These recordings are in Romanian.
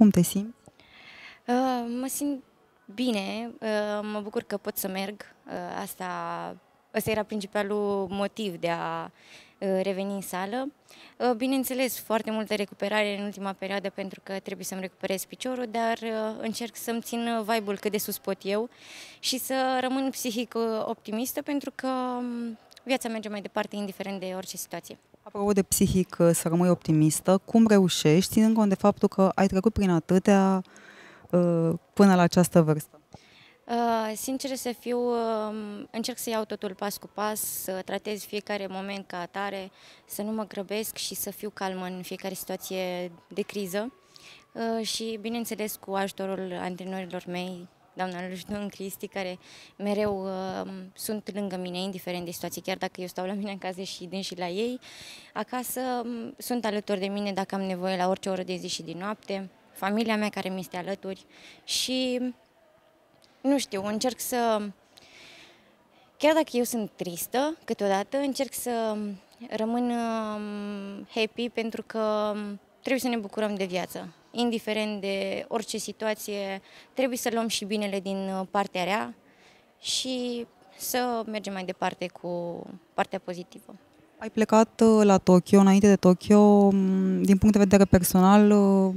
Cum te simți? Uh, mă simt bine, uh, mă bucur că pot să merg. Uh, asta, asta era principalul motiv de a uh, reveni în sală. Uh, bineînțeles, foarte multă recuperare în ultima perioadă pentru că trebuie să-mi recuperez piciorul, dar uh, încerc să-mi țin vibe-ul cât de sus pot eu și să rămân psihic uh, optimistă pentru că um, viața merge mai departe indiferent de orice situație. Apropo de psihic, uh, să rămâi optimistă, cum reușești, ținând cont de faptul că ai trecut prin atâtea uh, până la această vârstă? Uh, sincer să fiu, uh, încerc să iau totul pas cu pas, să tratez fiecare moment ca atare, să nu mă grăbesc și să fiu calmă în fiecare situație de criză. Uh, și, bineînțeles, cu ajutorul antrenorilor mei, doamna Lujdun Cristi, care mereu uh, sunt lângă mine, indiferent de situație, chiar dacă eu stau la mine în casă și din și la ei. Acasă um, sunt alături de mine dacă am nevoie la orice oră de zi și din noapte, familia mea care mi este alături și, nu știu, încerc să... Chiar dacă eu sunt tristă câteodată, încerc să rămân um, happy pentru că trebuie să ne bucurăm de viață indiferent de orice situație, trebuie să luăm și binele din uh, partea rea și să mergem mai departe cu partea pozitivă. Ai plecat uh, la Tokyo, înainte de Tokyo, din punct de vedere personal, uh,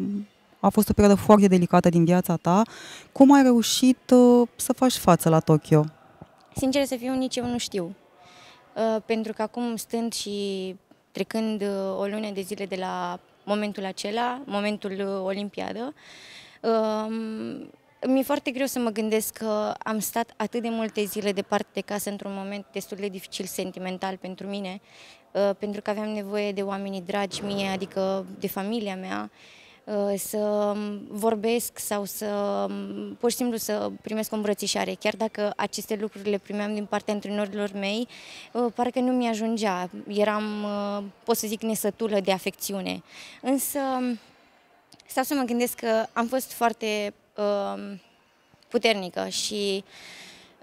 a fost o perioadă foarte delicată din viața ta. Cum ai reușit să faci față la Tokyo? Sincer să fiu, nici eu nu știu. Pentru că acum stând și trecând o lună de zile de la momentul acela, momentul uh, Olimpiadă. Um, mi-e foarte greu să mă gândesc că am stat atât de multe zile departe de casă într-un moment destul de dificil sentimental pentru mine, uh, pentru că aveam nevoie de oamenii dragi mie, adică de familia mea, Uh, să vorbesc sau să pur și simplu să primesc o îmbrățișare. Chiar dacă aceste lucruri le primeam din partea antrenorilor mei, uh, parcă nu mi-ajungea. Eram, uh, pot să zic, nesătulă de afecțiune. Însă stau să mă gândesc că am fost foarte puternică și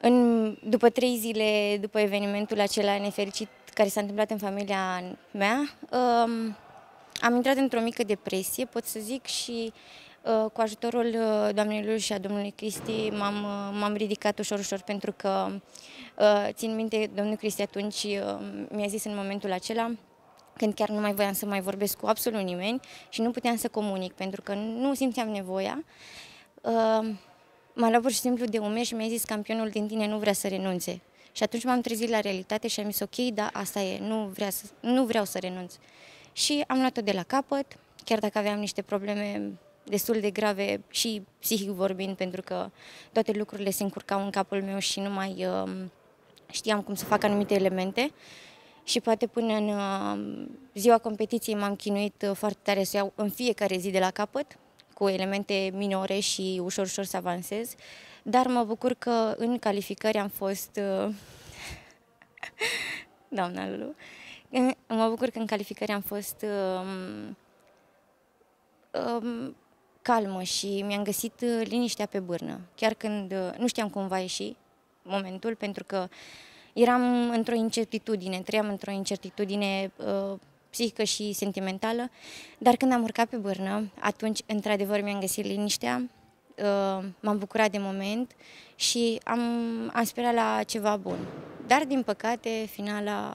în, după trei zile, după evenimentul acela nefericit care s-a întâmplat în familia mea, am intrat într-o mică depresie, pot să zic, și uh, cu ajutorul uh, doamnei Lui și a domnului Cristi m-am, uh, m-am ridicat ușor, ușor, pentru că, uh, țin minte, domnul Cristi atunci uh, mi-a zis în momentul acela, când chiar nu mai voiam să mai vorbesc cu absolut nimeni și nu puteam să comunic, pentru că nu simțeam nevoia, uh, m-a luat pur și simplu de umeri și mi-a zis campionul din tine nu vrea să renunțe. Și atunci m-am trezit la realitate și am zis ok, da, asta e, nu, vrea să, nu vreau să renunț și am luat-o de la capăt, chiar dacă aveam niște probleme destul de grave și psihic vorbind, pentru că toate lucrurile se încurcau în capul meu și nu mai uh, știam cum să fac anumite elemente. Și poate până în uh, ziua competiției m-am chinuit uh, foarte tare să iau în fiecare zi de la capăt, cu elemente minore și ușor, ușor să avansez. Dar mă bucur că în calificări am fost... Uh, Doamna Lulu, Mă bucur că în calificări am fost um, um, calmă și mi-am găsit uh, liniștea pe bârnă. Chiar când uh, nu știam cum va ieși momentul, pentru că eram într-o incertitudine, trăiam într-o incertitudine uh, psihică și sentimentală, dar când am urcat pe bârnă, atunci, într-adevăr, mi-am găsit liniștea, uh, m-am bucurat de moment și am, am sperat la ceva bun. Dar, din păcate, finala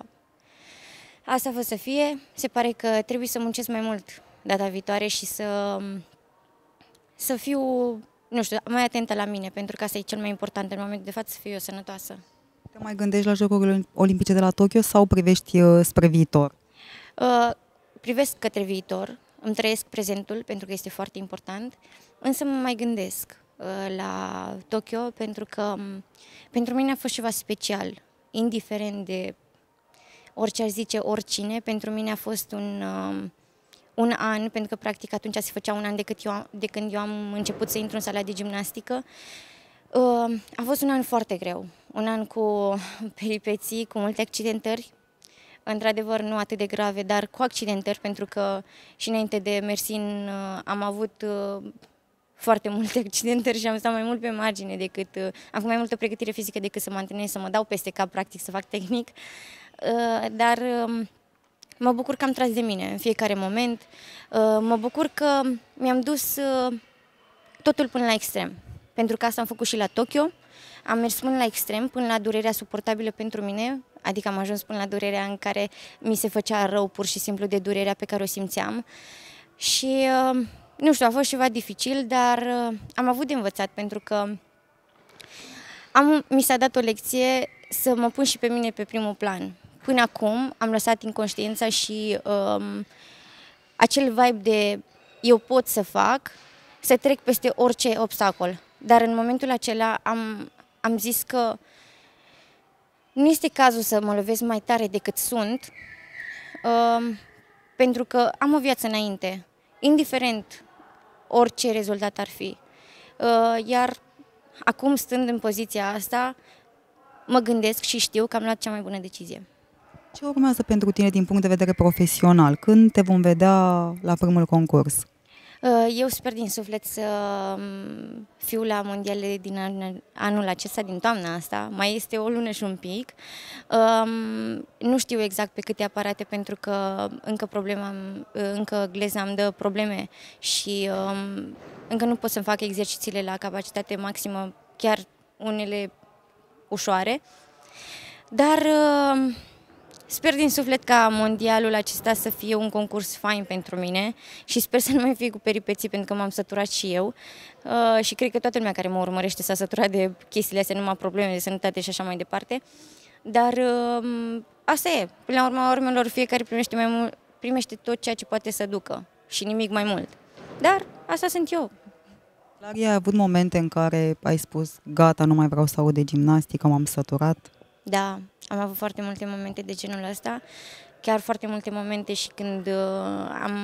Asta a fost să fie. Se pare că trebuie să muncesc mai mult data viitoare și să, să fiu, nu știu, mai atentă la mine, pentru că asta e cel mai important în momentul de față, să fiu eu sănătoasă. Te mai gândești la Jocurile Olimpice de la Tokyo sau privești uh, spre viitor? Uh, privesc către viitor, îmi trăiesc prezentul pentru că este foarte important, însă mă mai gândesc uh, la Tokyo pentru că um, pentru mine a fost ceva special, indiferent de orice aș zice oricine, pentru mine a fost un, uh, un an, pentru că practic atunci se făcea un an de, cât eu, de când eu am început să intru în sala de gimnastică. Uh, a fost un an foarte greu, un an cu peripeții, cu multe accidentări, într-adevăr nu atât de grave, dar cu accidentări, pentru că și înainte de Mersin uh, am avut uh, foarte multe accidentări și am stat mai mult pe margine decât... Uh, am făcut mai multă pregătire fizică decât să mă antrenez, să mă dau peste cap, practic, să fac tehnic. Uh, dar um, mă bucur că am tras de mine în fiecare moment. Uh, mă bucur că mi-am dus uh, totul până la extrem. Pentru că asta am făcut și la Tokyo. Am mers până la extrem, până la durerea suportabilă pentru mine, adică am ajuns până la durerea în care mi se făcea rău pur și simplu de durerea pe care o simțeam. Și uh, nu știu, a fost ceva dificil, dar uh, am avut de învățat pentru că am, mi s-a dat o lecție să mă pun și pe mine pe primul plan. Până acum am lăsat inconștiența și um, acel vibe de eu pot să fac, să trec peste orice obstacol. Dar în momentul acela am, am zis că nu este cazul să mă lovesc mai tare decât sunt, um, pentru că am o viață înainte, indiferent orice rezultat ar fi. Uh, iar acum, stând în poziția asta, mă gândesc și știu că am luat cea mai bună decizie. Ce urmează pentru tine din punct de vedere profesional? Când te vom vedea la primul concurs? Uh, eu sper din suflet să um, fiu la mondiale din anul acesta, din toamna asta. Mai este o lună și un pic. Um, nu știu exact pe câte aparate, pentru că încă problema, încă gleza îmi dă probleme și um, încă nu pot să-mi fac exercițiile la capacitate maximă, chiar unele ușoare. Dar Sper din suflet ca mondialul acesta să fie un concurs fain pentru mine și sper să nu mai fie cu peripeții pentru că m-am săturat și eu uh, și cred că toată lumea care mă urmărește s-a săturat de chestiile astea, numai probleme de sănătate și așa mai departe. Dar uh, asta e, până la urma urmelor fiecare primește, mai mult, primește tot ceea ce poate să ducă și nimic mai mult. Dar asta sunt eu. Claria, ai avut momente în care ai spus gata, nu mai vreau să aud de gimnastică, m-am săturat? Da, am avut foarte multe momente de genul ăsta, chiar foarte multe momente și când uh, am,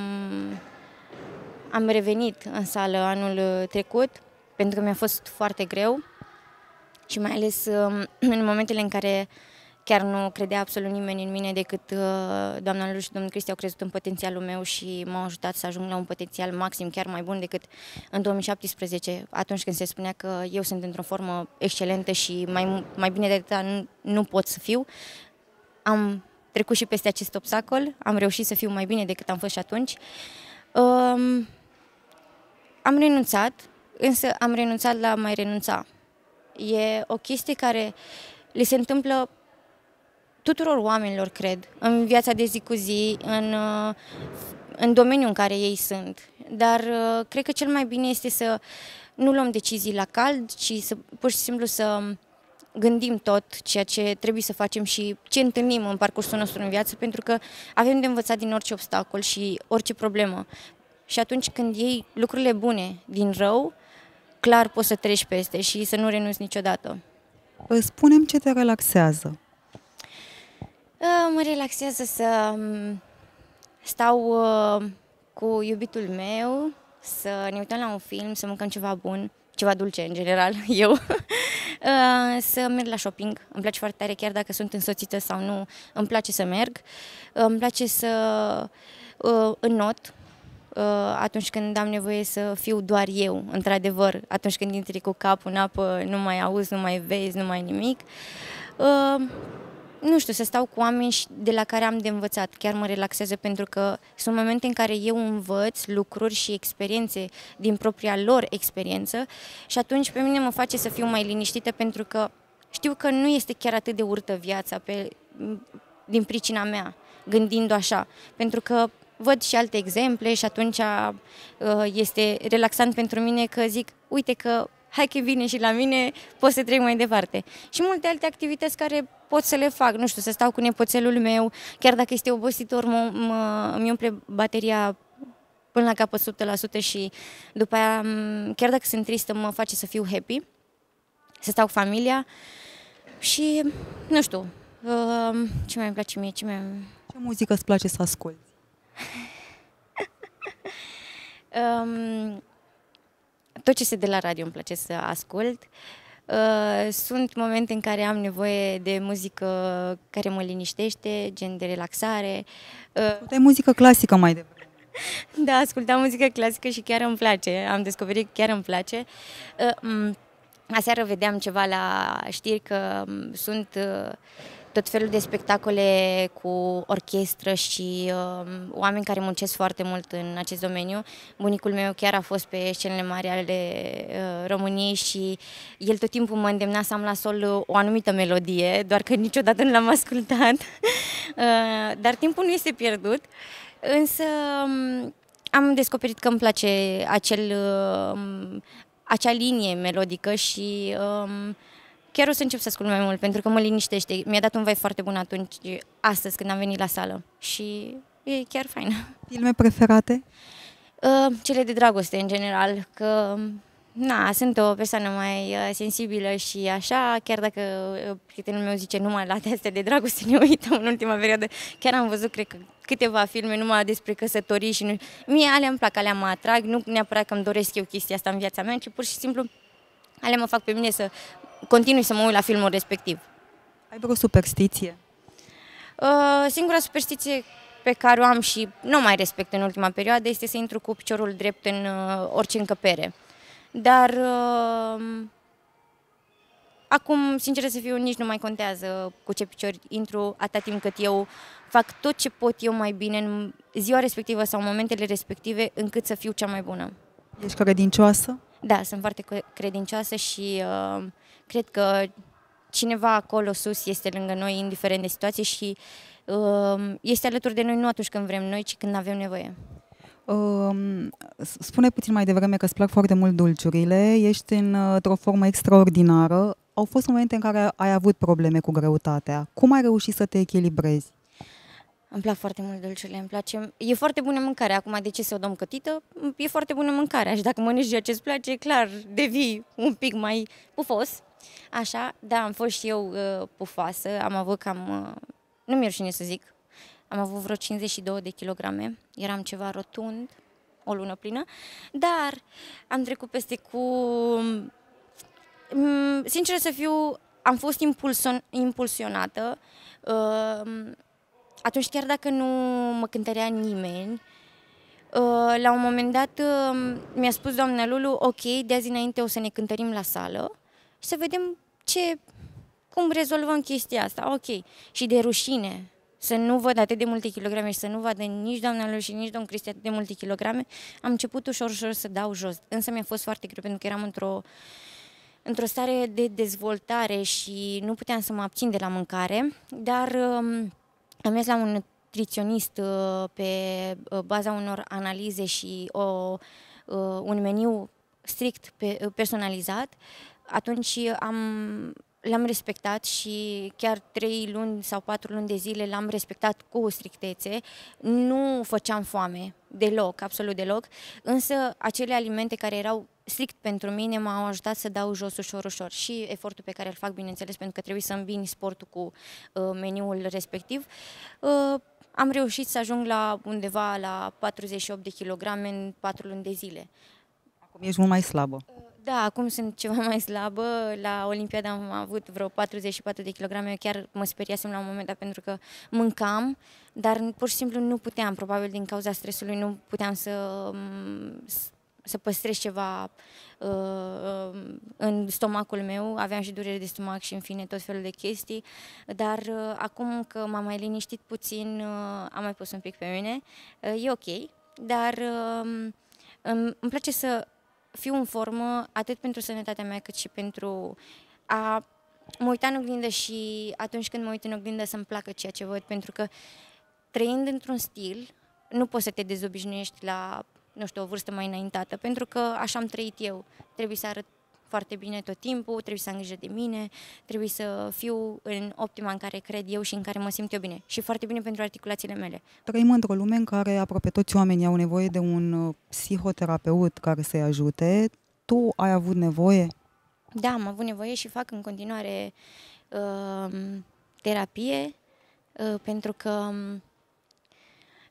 am revenit în sală anul trecut, pentru că mi-a fost foarte greu și mai ales uh, în momentele în care chiar nu credea absolut nimeni în mine decât uh, doamna Luș și domnul Cristi au crezut în potențialul meu și m-au ajutat să ajung la un potențial maxim, chiar mai bun decât în 2017, atunci când se spunea că eu sunt într-o formă excelentă și mai, mai bine de atât nu, nu pot să fiu. Am trecut și peste acest obstacol, am reușit să fiu mai bine decât am fost și atunci. Um, am renunțat, însă am renunțat la mai renunța. E o chestie care le se întâmplă tuturor oamenilor, cred, în viața de zi cu zi, în, uh, în domeniul în care ei sunt. Dar uh, cred că cel mai bine este să nu luăm decizii la cald, ci să pur și simplu să gândim tot ceea ce trebuie să facem și ce întâlnim în parcursul nostru în viață, pentru că avem de învățat din orice obstacol și orice problemă. Și atunci când iei lucrurile bune din rău, clar poți să treci peste și să nu renunți niciodată. Spunem ce te relaxează. Uh, mă relaxează să um, stau uh, cu iubitul meu, să ne uităm la un film, să mâncăm ceva bun, ceva dulce în general, eu, uh, să merg la shopping. Îmi place foarte tare, chiar dacă sunt însoțită sau nu, îmi place să merg. Îmi place să înnot atunci când am nevoie să fiu doar eu, într-adevăr, atunci când intri cu capul în apă, nu mai auzi, nu mai vezi, nu mai nimic nu știu, să stau cu oameni de la care am de învățat. Chiar mă relaxează pentru că sunt momente în care eu învăț lucruri și experiențe din propria lor experiență și atunci pe mine mă face să fiu mai liniștită pentru că știu că nu este chiar atât de urtă viața pe, din pricina mea, gândind așa. Pentru că văd și alte exemple și atunci uh, este relaxant pentru mine că zic, uite că hai că vine și la mine, pot să trec mai departe. Și multe alte activități care pot să le fac, nu știu, să stau cu nepoțelul meu, chiar dacă este obositor, mă, mă, îmi umple bateria până la capăt 100% și după aia, chiar dacă sunt tristă, mă face să fiu happy, să stau cu familia și, nu știu, uh, ce mai îmi place mie, ce mai... Ce muzică îți place să asculti? um, tot ce se de la radio îmi place să ascult. Uh, sunt momente în care am nevoie de muzică care mă liniștește, gen de relaxare. Uh, Ascultai muzică clasică mai devreme. Da, ascultam muzică clasică și chiar îmi place. Am descoperit că chiar îmi place. Uh, Aseară vedeam ceva la știri că sunt tot felul de spectacole cu orchestră și uh, oameni care muncesc foarte mult în acest domeniu. Bunicul meu chiar a fost pe scenele mari ale uh, României și el tot timpul mă îndemna să am la sol o anumită melodie, doar că niciodată nu l-am ascultat. uh, dar timpul nu este pierdut, însă um, am descoperit că îmi place acel, uh, acea linie melodică și uh, chiar o să încep să ascult mai mult, pentru că mă liniștește. Mi-a dat un vai foarte bun atunci, astăzi, când am venit la sală. Și e chiar fain. Filme preferate? Uh, cele de dragoste, în general, că Na, sunt o persoană mai uh, sensibilă și așa, chiar dacă uh, prietenul meu zice numai la astea de dragoste ne uităm în ultima perioadă, chiar am văzut, cred că, câteva filme numai despre căsătorii și nu... Mie alea îmi plac, alea mă atrag, nu neapărat că îmi doresc eu chestia asta în viața mea, ci pur și simplu alea mă fac pe mine să continui să mă uit la filmul respectiv. Ai vreo superstiție? Uh, singura superstiție pe care o am și nu mai respect în ultima perioadă este să intru cu piciorul drept în uh, orice încăpere. Dar uh, acum, sincer să fiu, nici nu mai contează cu ce picior intru atâta timp cât eu fac tot ce pot eu mai bine în ziua respectivă sau în momentele respective încât să fiu cea mai bună. Ești credincioasă? Da, sunt foarte credincioasă și uh, cred că cineva acolo sus este lângă noi, indiferent de situație și uh, este alături de noi nu atunci când vrem noi, ci când avem nevoie. Uh, spune puțin mai devreme că îți plac foarte mult dulciurile, ești în, într-o formă extraordinară. Au fost momente în care ai avut probleme cu greutatea. Cum ai reușit să te echilibrezi? Îmi plac foarte mult dulciurile, îmi place. E foarte bună mâncare. Acum, de ce să o dăm cătită? E foarte bună mâncarea și dacă mănânci ceea ce îți place, clar, devii un pic mai pufos. Așa, da, am fost și eu uh, pufoasă. Am avut cam, uh, nu mi-e rușine să zic, am avut vreo 52 de kilograme. Eram ceva rotund, o lună plină. Dar am trecut peste cu... Um, sincer să fiu, am fost impulsion, impulsionată. Uh, atunci chiar dacă nu mă cântărea nimeni, uh, la un moment dat uh, mi-a spus doamna Lulu, ok, de azi înainte o să ne cântărim la sală și să vedem ce, cum rezolvăm chestia asta, ok. Și de rușine, să nu văd atât de multe kilograme și să nu vadă nici doamna Lulu și nici domnul Cristi atât de multe kilograme, am început ușor, ușor să dau jos. Însă mi-a fost foarte greu pentru că eram într-o într-o stare de dezvoltare și nu puteam să mă abțin de la mâncare, dar um, am mers la un nutriționist uh, pe uh, baza unor analize și o, uh, un meniu strict personalizat. Atunci am l-am respectat și chiar trei luni sau patru luni de zile l-am respectat cu strictețe. Nu făceam foame deloc, absolut deloc, însă acele alimente care erau strict pentru mine m-au ajutat să dau jos ușor, ușor și efortul pe care îl fac, bineînțeles, pentru că trebuie să îmbini sportul cu uh, meniul respectiv. Uh, am reușit să ajung la undeva la 48 de kilograme în 4 luni de zile. Acum ești mult mai slabă. Uh, da, acum sunt ceva mai slabă. La Olimpiada am avut vreo 44 de kilograme. Eu chiar mă speriasem la un moment dat pentru că mâncam, dar pur și simplu nu puteam, probabil din cauza stresului, nu puteam să, să păstrez ceva uh, în stomacul meu. Aveam și durere de stomac și în fine tot felul de chestii. Dar uh, acum că m-am mai liniștit puțin, uh, am mai pus un pic pe mine. Uh, e ok, dar uh, îmi place să fiu în formă atât pentru sănătatea mea cât și pentru a mă uita în oglindă și atunci când mă uit în oglindă să-mi placă ceea ce văd, pentru că trăind într-un stil, nu poți să te dezobișnuiești la, nu știu, o vârstă mai înaintată, pentru că așa am trăit eu. Trebuie să arăt foarte bine tot timpul, trebuie să am grijă de mine, trebuie să fiu în optima în care cred eu și în care mă simt eu bine. Și foarte bine pentru articulațiile mele. Trăim într-o lume în care aproape toți oamenii au nevoie de un uh, psihoterapeut care să-i ajute. Tu ai avut nevoie? Da, am avut nevoie și fac în continuare uh, terapie uh, pentru că um,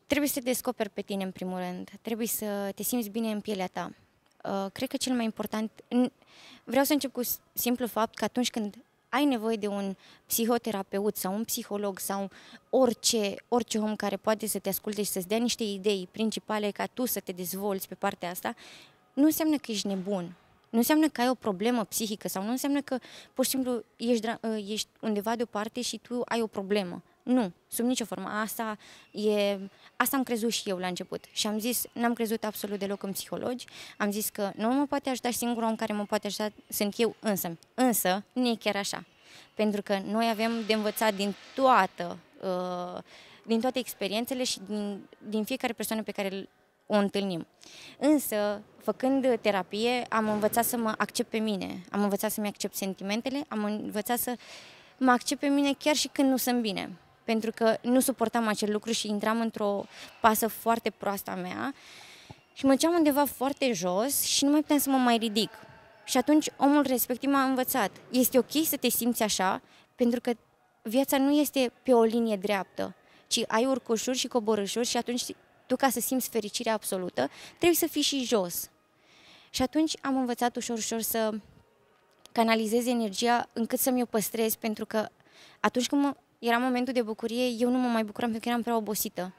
trebuie să te descoperi pe tine în primul rând, trebuie să te simți bine în pielea ta. Uh, cred că cel mai important, vreau să încep cu simplu fapt că atunci când ai nevoie de un psihoterapeut sau un psiholog sau orice, orice om care poate să te asculte și să-ți dea niște idei principale ca tu să te dezvolți pe partea asta, nu înseamnă că ești nebun. Nu înseamnă că ai o problemă psihică sau nu înseamnă că pur și simplu ești, ești undeva deoparte și tu ai o problemă. Nu, sub nicio formă. Asta, e, asta am crezut și eu la început. Și am zis, n-am crezut absolut deloc în psihologi. Am zis că nu mă poate ajuta și singurul om care mă poate ajuta sunt eu însă. Însă, nu e chiar așa. Pentru că noi avem de învățat din toată, uh, din toate experiențele și din, din fiecare persoană pe care o întâlnim. Însă, făcând terapie, am învățat să mă accept pe mine, am învățat să-mi accept sentimentele, am învățat să mă accept pe mine chiar și când nu sunt bine pentru că nu suportam acel lucru și intram într-o pasă foarte proastă a mea și mă duceam undeva foarte jos și nu mai puteam să mă mai ridic. Și atunci omul respectiv m-a învățat. Este ok să te simți așa, pentru că viața nu este pe o linie dreaptă, ci ai urcușuri și coborâșuri și atunci tu ca să simți fericirea absolută, trebuie să fii și jos. Și atunci am învățat ușor, ușor să canalizez energia încât să-mi o păstrez, pentru că atunci când mă era momentul de bucurie, eu nu mă mai bucuram pentru că eram prea obosită.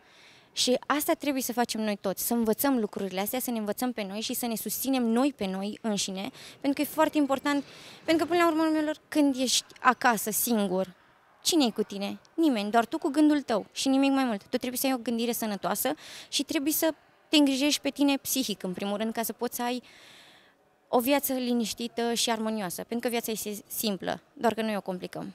Și asta trebuie să facem noi toți, să învățăm lucrurile astea, să ne învățăm pe noi și să ne susținem noi pe noi înșine, pentru că e foarte important, pentru că până la urmă, când ești acasă, singur, cine e cu tine? Nimeni, doar tu cu gândul tău și nimic mai mult. Tu trebuie să ai o gândire sănătoasă și trebuie să te îngrijești pe tine psihic, în primul rând, ca să poți să ai o viață liniștită și armonioasă, pentru că viața este simplă, doar că noi o complicăm.